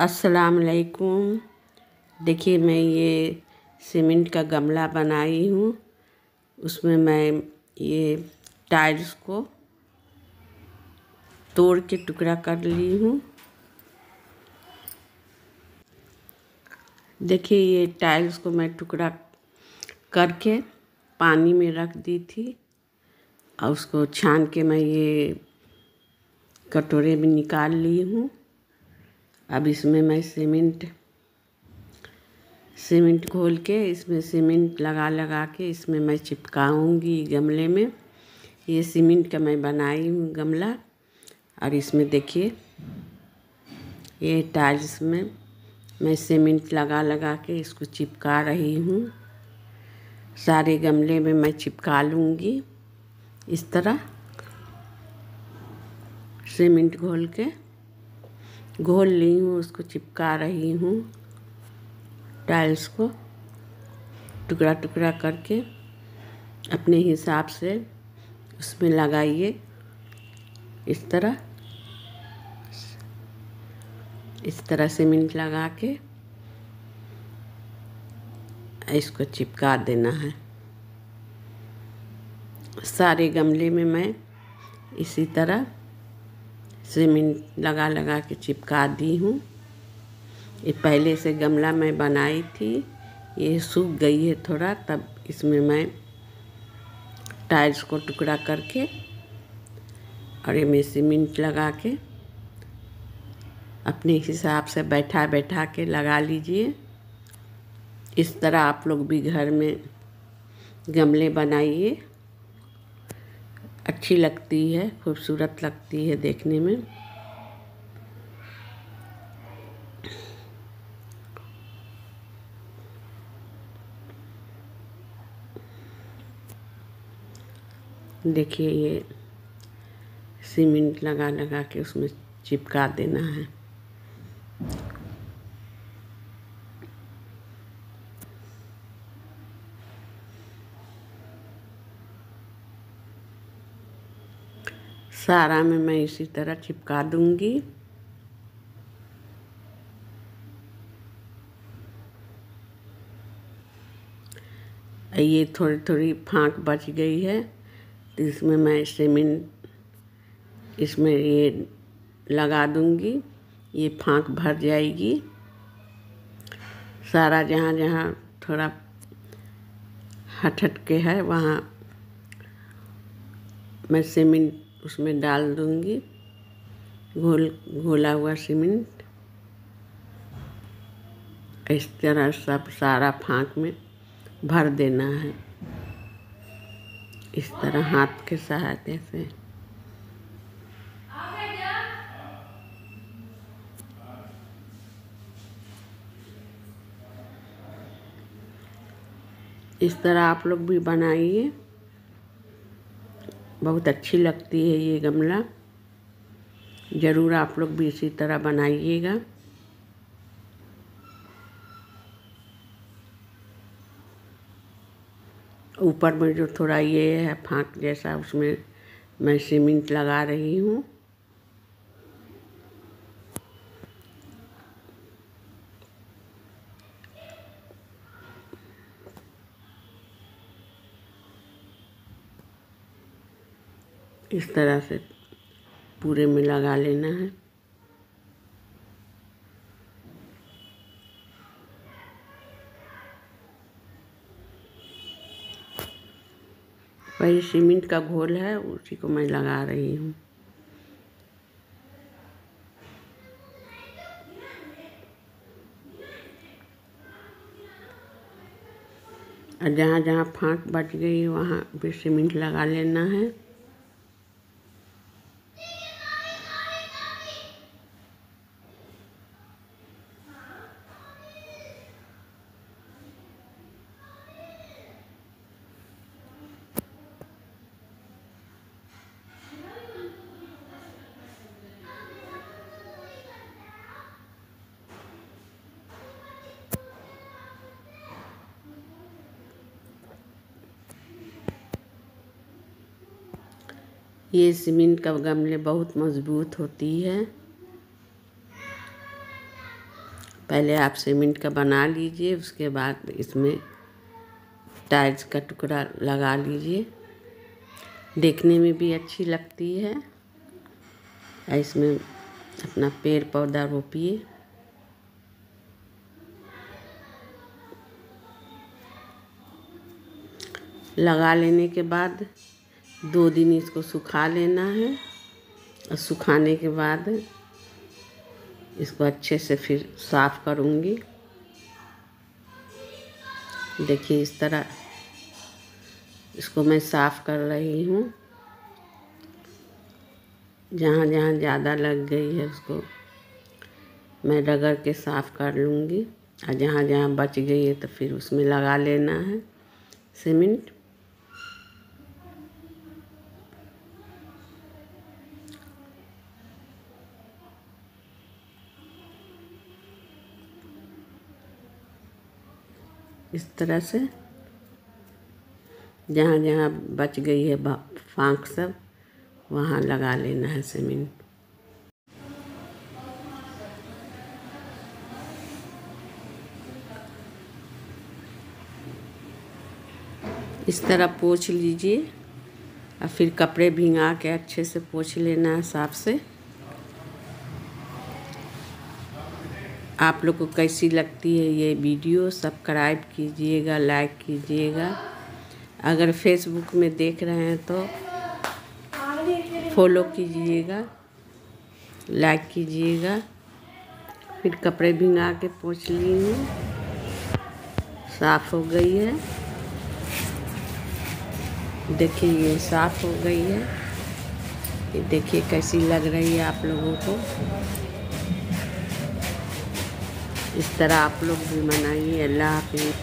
अस्सलाम वालेकुम देखिए, मैं ये सीमेंट का गमला बनाई हूँ। उसमें मैं ये टाइल्स को तोड़ के टुकड़ा कर ली हूँ। देखिए, ये टाइल्स को मैं टुकड़ा करके पानी में रख दी थी और उसको छान के मैं ये कटोरे में निकाल ली हूँ। अब इसमें मैं सीमेंट सीमेंट घोल के इसमें सीमेंट लगा लगा के इसमें मैं चिपकाऊँगी गमले में। ये सीमेंट का मैं बनाई हूँ गमला। और इसमें देखिए, ये टाइल्स में मैं सीमेंट लगा लगा के इसको चिपका रही हूँ। सारे गमले में मैं चिपका लूँगी। इस तरह सीमेंट घोल के घोल ली हूँ, उसको चिपका रही हूँ टाइल्स को टुकड़ा टुकड़ा करके अपने हिसाब से उसमें लगाइए। इस तरह इस तरह सीमेंट लगा के इसको चिपका देना है। सारे गमले में मैं इसी तरह सीमेंट लगा लगा के चिपका दी हूँ। ये पहले से गमला मैं बनाई थी। ये सूख गई है थोड़ा, तब इसमें मैं टाइल्स को टुकड़ा करके और ये मैं सीमेंट लगा के अपने हिसाब से बैठा बैठा के लगा लीजिए। इस तरह आप लोग भी घर में गमले बनाइए। अच्छी लगती है, खूबसूरत लगती है देखने में। देखिए ये सीमेंट लगा लगा के उसमें चिपका देना है। सारा में मैं इसी तरह चिपका दूँगी। ये थोड़ी थोड़ी फाँक बच गई है। तो इसमें मैं सीमेंट, इसमें ये लगा दूँगी। ये फाँक भर जाएगी। सारा जहाँ जहाँ थोड़ा हट हट के है, वहाँ मैं सीमेंट उसमें डाल दूँगी। घोल, घोला हुआ सीमेंट। इस तरह सब सारा फाँक में भर देना है। इस तरह हाथ के सहायते से। इस तरह आप लोग भी बनाइए। बहुत अच्छी लगती है ये गमला। ज़रूर आप लोग भी इसी तरह बनाइएगा। ऊपर में जो थोड़ा ये है, फाँक जैसा, उसमें मैं सीमेंट लगा रही हूँ। इस तरह से पूरे में लगा लेना है। वही सीमेंट का घोल है, उसी को मैं लगा रही हूँ। और जहाँ जहाँ फाँक बच गई, वहाँ भी सीमेंट लगा लेना है। ये सीमेंट का गमले बहुत मज़बूत होती है। पहले आप सीमेंट का बना लीजिए, उसके बाद इसमें टाइल्स का टुकड़ा लगा लीजिए। देखने में भी अच्छी लगती है। इसमें अपना पेड़ पौधा रोपिए। लगा लेने के बाद दो दिन इसको सुखा लेना है। और सुखाने के बाद इसको अच्छे से फिर साफ़ करूँगी। देखिए इस तरह इसको मैं साफ़ कर रही हूँ। जहाँ जहाँ ज़्यादा लग गई है उसको मैं रगड़ के साफ़ कर लूँगी। और जहाँ जहाँ बच गई है तो फिर उसमें लगा लेना है सीमेंट। इस तरह से। जहाँ जहाँ बच गई है फाँक सब, वहाँ लगा लेना है सीमेंट इस तरह पोछ लीजिए, और फिर कपड़े भिंगा के अच्छे से पोछ लेना है साफ़ से। आप लोग को कैसी लगती है ये वीडियो सब्सक्राइब कीजिएगा लाइक कीजिएगा। अगर फेसबुक में देख रहे हैं तो फॉलो कीजिएगा लाइक कीजिएगा। फिर कपड़े भिंगा के पोछ ली हूँ। साफ़ हो गई है। देखिए, ये साफ़ हो गई है। देखिए कैसी लग रही है आप लोगों को। इस तरह आप लोग भी मनाइए। अल्लाह हाफिज़।